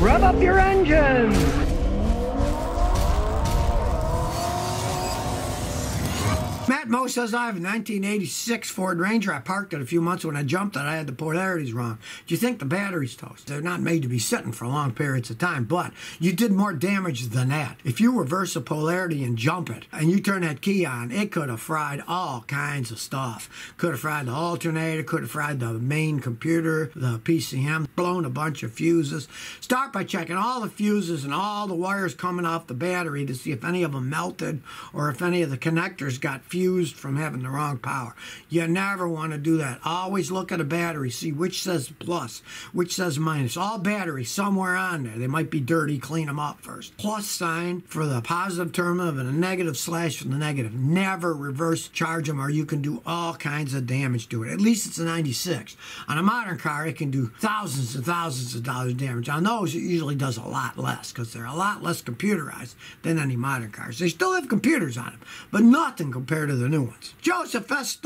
Rev up your engines! Mo says I have a 1986 Ford Ranger. I parked it a few months when I jumped it. I had the polarities wrong. Do you think the battery's toast? They're not made to be sitting for long periods of time, but you did more damage than that. If you reverse a polarity and jump it, and you turn that key on, it could have fried all kinds of stuff. Could have fried the alternator, could have fried the main computer, the PCM, blown a bunch of fuses. Start by checking all the fuses and all the wires coming off the battery to see if any of them melted or if any of the connectors got fused confused from having the wrong power. You never want to do that. Always look at a battery, see which says plus, which says minus. All batteries somewhere on there. They might be dirty, clean them up first. Plus sign for the positive terminal and a negative slash for the negative. Never reverse charge them or you can do all kinds of damage to it. At least it's a 96. On a modern car, it can do thousands and thousands of dollars of damage. On those, it usually does a lot less because they're a lot less computerized than any modern cars. They still have computers on them, but nothing compared to the new ones. Joseph S.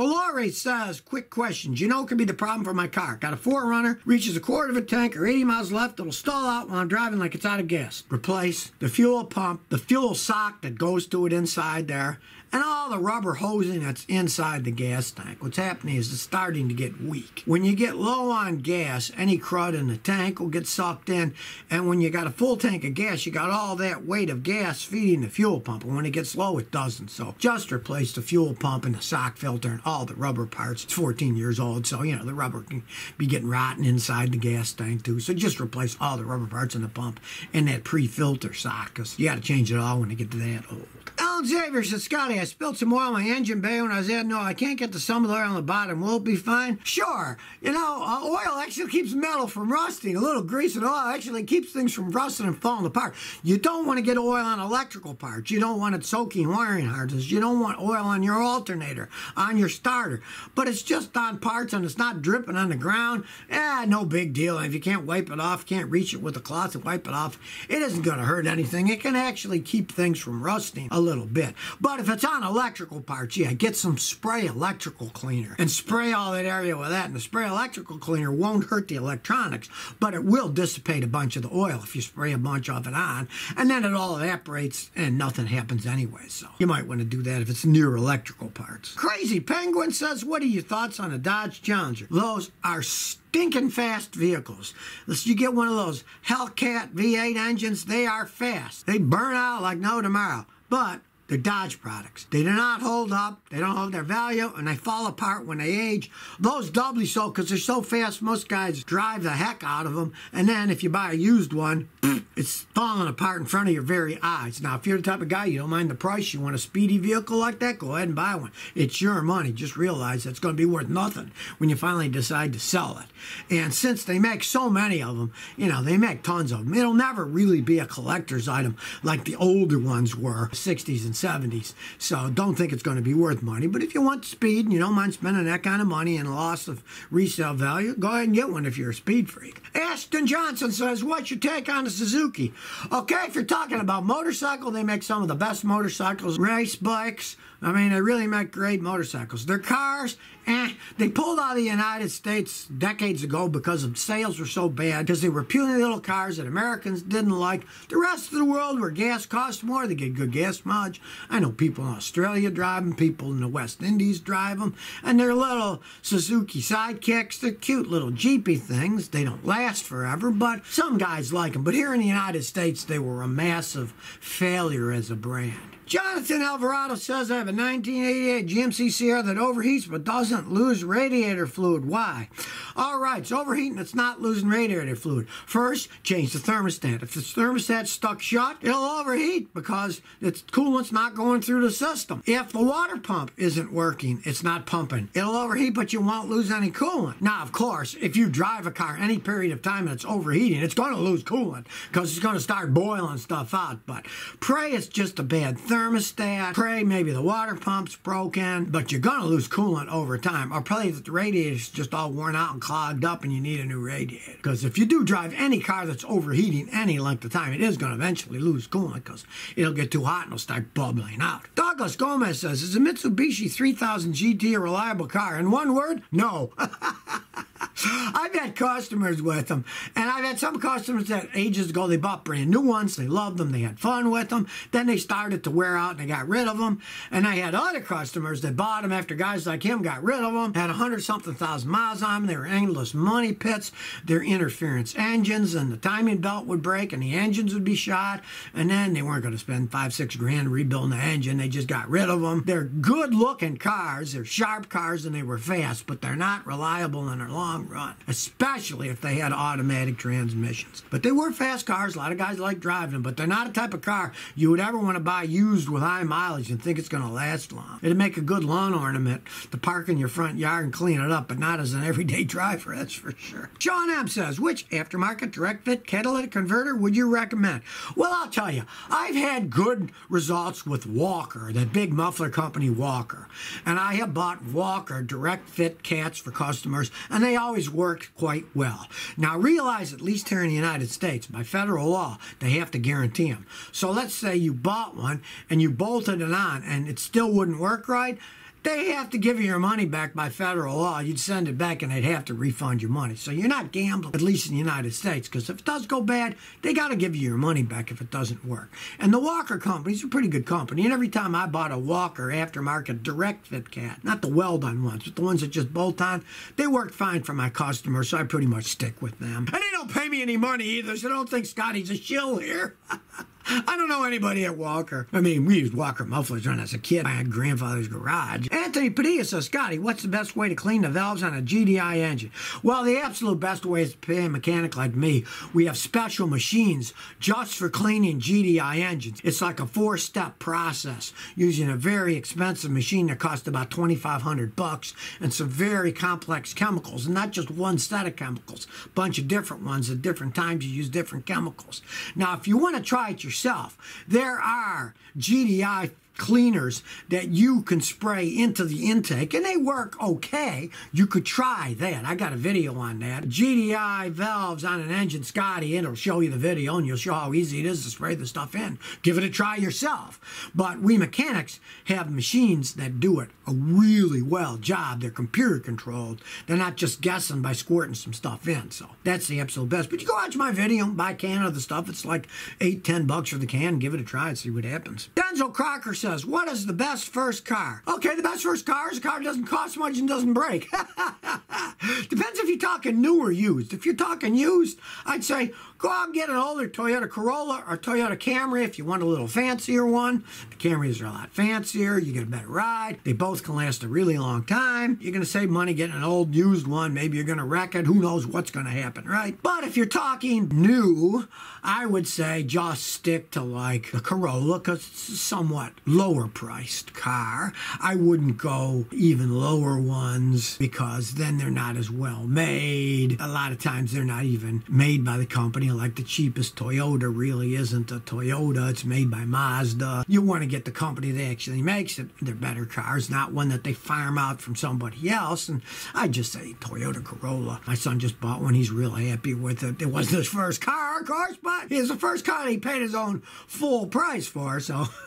Says, quick questions. You know what could be the problem for my car? Got a 4Runner, reaches a quarter of a tank or 80 miles left. It'll stall out while I'm driving like it's out of gas. Replace the fuel pump, the fuel sock that goes to it inside there, and all the rubber hosing that's inside the gas tank. What's happening is it's starting to get weak. When you get low on gas, any crud in the tank will get sucked in, and when you got a full tank of gas, you got all that weight of gas feeding the fuel pump, and when it gets low, it doesn't. So just replace the fuel pump and the sock filter and all the rubber parts. It's 14 years old, so you know the rubber can be getting rotten inside the gas tank too. So just replace all the rubber parts in the pump and that pre-filter sock, because you got to change it all when you get to that old. Xavier says, Scotty, I spilled some oil on my engine bay when I was at no, I can't get the some of the oil on the bottom. Will it be fine? Sure. You know, uh, oil actually keeps metal from rusting. A little grease and oil actually keeps things from rusting and falling apart. You don't want to get oil on electrical parts. You don't want it soaking wiring harnesses. You don't want oil on your alternator, on your starter. But it's just on parts and it's not dripping on the ground. Eh, no big deal. If you can't wipe it off, can't reach it with a cloth and wipe it off, it isn't going to hurt anything. It can actually keep things from rusting a little bit. But if it's on electrical parts, yeah, get some spray electrical cleaner and spray all that area with that. And the spray electrical cleaner won't hurt the electronics, but it will dissipate a bunch of the oil if you spray a bunch of it on. And then it all evaporates and nothing happens anyway. So you might want to do that if it's near electrical parts. Crazy Penguin says, What are your thoughts on a Dodge Challenger? Those are stinking fast vehicles. You get one of those Hellcat V8 engines, they are fast. They burn out like no tomorrow. But they're Dodge products. They do not hold up, they don't hold their value, and they fall apart when they age. Those doubly so because they're so fast, most guys drive the heck out of them. And then if you buy a used one, it's falling apart in front of your very eyes. Now, if you're the type of guy you don't mind the price, you want a speedy vehicle like that, go ahead and buy one. It's your money. Just realize it's going to be worth nothing when you finally decide to sell it. And since they make so many of them, you know, they make tons of them. It'll never really be a collector's item like the older ones were, 60s and 70s. So don't think it's going to be worth money. But if you want speed and you don't mind spending that kind of money and loss of resale value, go ahead and get one if you're a speed freak. Ashton Johnson says, What's your take on the Suzuki? Okay, if you're talking about motorcycle, they make some of the best motorcycles, race bikes. I mean, they really make great motorcycles. Their cars, eh, they pulled out of the United States decades ago because of sales were so bad, because they were puny little cars that Americans didn't like. The rest of the world, where gas costs more, they get good gas mileage. I know people in Australia drive them, people in the West Indies drive them, and they're little Suzuki sidekicks. They're cute little Jeepy things. They don't last forever, but some guys like them. But here in the United States, they were a massive failure as a brand. Jonathan Alvarado says I have a 1988 GMC Sierra that overheats but doesn't lose radiator fluid. Why? All right, it's overheating, it's not losing radiator fluid. First, change the thermostat. If the thermostat's stuck shut, it'll overheat because its coolant's not going through the system. If the water pump isn't working, it's not pumping. It'll overheat, but you won't lose any coolant. Now, of course, if you drive a car any period of time and it's overheating, it's going to lose coolant because it's going to start boiling stuff out. But pray it's just a bad thermostat. Pray maybe the water pump's broken, but you're going to lose coolant over time. Or probably the radiator's just all worn out and clogged up and you need a new radiator. Because if you do drive any car that's overheating any length of time, it is going to eventually lose coolant because it'll get too hot and it'll start bubbling out. Douglas Gomez says, is a Mitsubishi 3000 GT a reliable car? In one word, no. I've had customers with them, and I've had some customers that ages ago they bought brand new ones. They loved them. They had fun with them. Then they started to wear out, and they got rid of them. And I had other customers that bought them after guys like him got rid of them. Had a hundred something thousand miles on them. They were endless money pits. They're interference engines, and the timing belt would break, and the engines would be shot. And then they weren't going to spend five six grand rebuilding the engine. They just got rid of them. They're good looking cars. They're sharp cars, and they were fast, but they're not reliable in the long run, especially if they had automatic transmissions. But they were fast cars. A lot of guys like driving them, but they're not a type of car you would ever want to buy used with high mileage and think it's going to last long. It'd make a good lawn ornament to park in your front yard and clean it up, but not as an everyday driver, that's for sure. John M says, which aftermarket direct fit catalytic converter would you recommend? Well, I'll tell you, I've had good results with Walker, that big muffler company Walker. And I have bought Walker direct fit cats for customers, and they always worked quite well. Now, realize, at least here in the United States, by federal law, they have to guarantee them. So let's say you bought one and you bolted it on and it still wouldn't work right they have to give you your money back by federal law. You'd send it back and they'd have to refund your money. So you're not gambling, at least in the United States, because if it does go bad, they got to give you your money back if it doesn't work. And the Walker company's a pretty good company. And every time I bought a Walker aftermarket direct fit cat, not the well done ones, but the ones that just bolt on, they worked fine for my customers, so I pretty much stick with them. And they don't pay me any money either, so don't think Scotty's a shill here. I don't know anybody at Walker. I mean, we used Walker mufflers when I was a kid. I had grandfather's garage. Anthony Padilla says, Scotty, what's the best way to clean the valves on a GDI engine? Well, the absolute best way is to pay a mechanic like me. We have special machines just for cleaning GDI engines. It's like a four-step process using a very expensive machine that costs about 2500 bucks and some very complex chemicals, and not just one set of chemicals, a bunch of different ones at different times you use different chemicals. Now, if you want to try it yourself, yourself. There are GDI cleaners that you can spray into the intake and they work okay. You could try that. I got a video on that. GDI valves on an engine, Scotty, and it'll show you the video and you'll show how easy it is to spray the stuff in. Give it a try yourself. But we mechanics have machines that do it a really well job. They're computer controlled. They're not just guessing by squirting some stuff in. So that's the absolute best. But you go watch my video, buy a can of the stuff. It's like eight, ten bucks for the can. Give it a try and see what happens. Denzel Crocker says, what is the best first car? Okay, the best first car is a car that doesn't cost much and doesn't break. Depends if you're talking new or used. If you're talking used, I'd say go out and get an older Toyota Corolla or Toyota Camry if you want a little fancier one. The Camrys are a lot fancier. You get a better ride. They both can last a really long time. You're going to save money getting an old used one. Maybe you're going to wreck it. Who knows what's going to happen, right? But if you're talking new, I would say just stick to like the Corolla because it's somewhat lower priced car. I wouldn't go even lower ones because then they're not as well made. A lot of times they're not even made by the company. Like the cheapest Toyota really isn't a Toyota. It's made by Mazda. You want to get the company that actually makes it. They're better cars, not one that they farm out from somebody else. And I just say Toyota Corolla. My son just bought one. He's real happy with it. It wasn't his first car, of course, but it's the first car he paid his own full price for, so.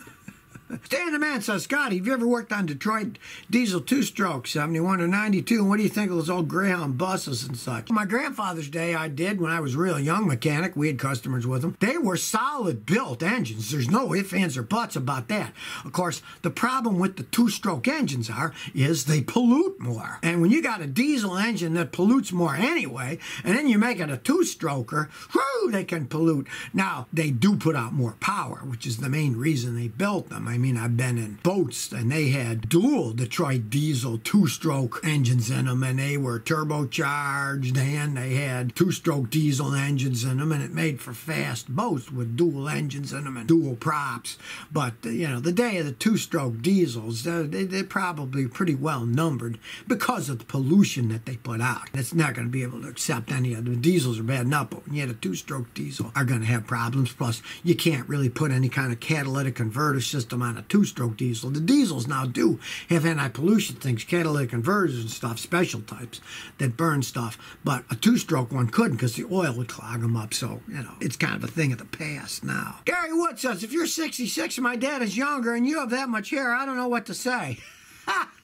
Stan the Man says, Scotty, have you ever worked on Detroit diesel two stroke 71 or 92? And what do you think of those old Greyhound buses and such? My grandfather's day, I did when I was real young mechanic. We had customers with them. They were solid built engines. There's no ifs, ands, or buts about that. Of course, the problem with the two stroke engines are, is they pollute more. And when you got a diesel engine that pollutes more anyway, and then you make it a two stroker, whoo, they can pollute. Now, they do put out more power, which is the main reason they built them. I I mean, I've been in boats and they had dual Detroit diesel two stroke engines in them and they were turbocharged and they had two stroke diesel engines in them and it made for fast boats with dual engines in them and dual props. But, you know, the day of the two stroke diesels, uh, they're, they're probably pretty well numbered because of the pollution that they put out. It's not going to be able to accept any of the diesels are bad enough, but when you had a two stroke diesel, are going to have problems. Plus, you can't really put any kind of catalytic converter system on a two-stroke diesel. The diesels now do have anti-pollution things, catalytic converters and stuff, special types that burn stuff. But a two-stroke one couldn't because the oil would clog them up. So, you know, it's kind of a thing of the past now. Gary Wood says, if you're 66 and my dad is younger and you have that much hair, I don't know what to say.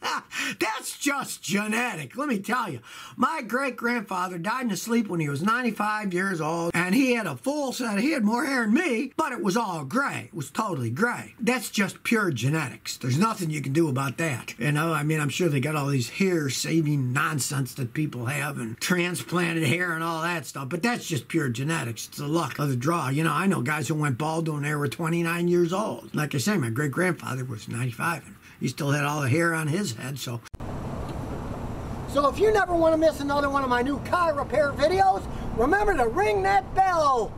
That's just genetic, let me tell you. My great grandfather died in his sleep when he was 95 years old, and he had a full set. He had more hair than me, but it was all gray. It was totally gray. That's just pure genetics. There's nothing you can do about that. You know, I mean, I'm sure they got all these hair saving nonsense that people have and transplanted hair and all that stuff, but that's just pure genetics. It's the luck of the draw. You know, I know guys who went bald when they were 29 years old. Like I say, my great grandfather was 95 and he still had all the hair on his head, so. So if you never want to miss another one of my new car repair videos, remember to ring that bell.